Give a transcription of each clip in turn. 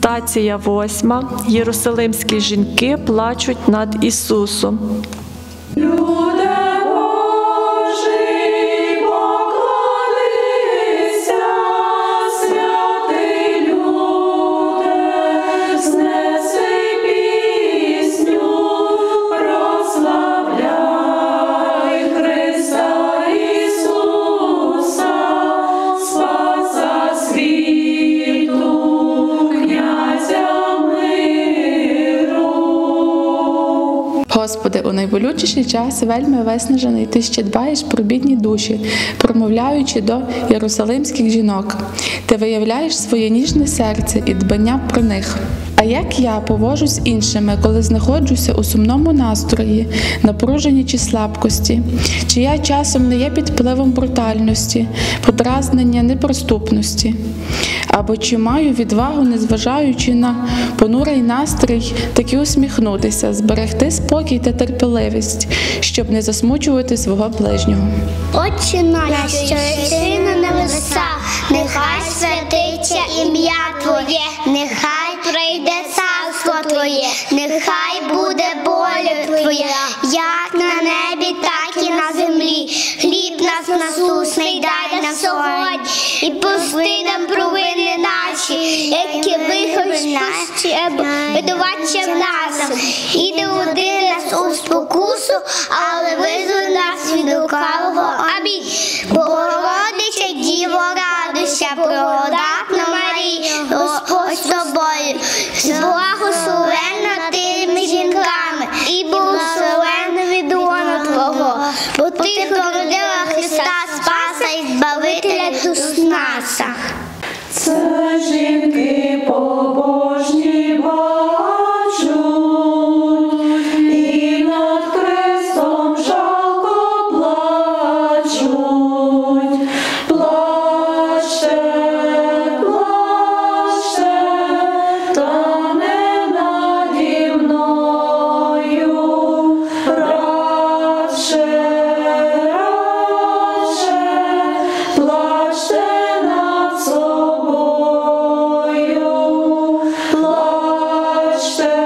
Стація восьма. Єрусалимські жінки плачуть над Ісусом. Господи, у найболючіший час вельми виснажений, ти ще дбаєш про бідні душі, промовляючи до єрусалимських жінок. Ти виявляєш своє ніжне серце і дбання про них. А як я поводжусь з іншими, коли знаходжуся у сумному настрої, напруженні чи слабкості? Чи я часом не є під впливом брутальності, подразнення, непроступності? Або чи маю відвагу, незважаючи на понурий настрій, таки усміхнутися, зберегти спокій та терпеливість, щоб не засмучувати свого ближнього? Отче наш, що єси на небесах, нехай святиться ім'я Твоє, нехай прийде царство Твоє, нехай буде воля Твоя, як на небі, так і на землі. Хліб нас насусний дай нам сьогодні, і пусти які вихові наші, видувача в нас, і не води нас у спокусу, але визволи нас від лукавого. Амінь. Богородиця, Діво, радуйся, благодатна Марія, Господь з тобою, благословенна ти між жінками, і благословенна від лона Твого, бо ти породила Христа Спаса і Збавителя душ наша. Це плаче над собою, плачте,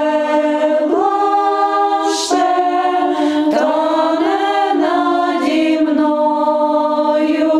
плачте, не наді мною.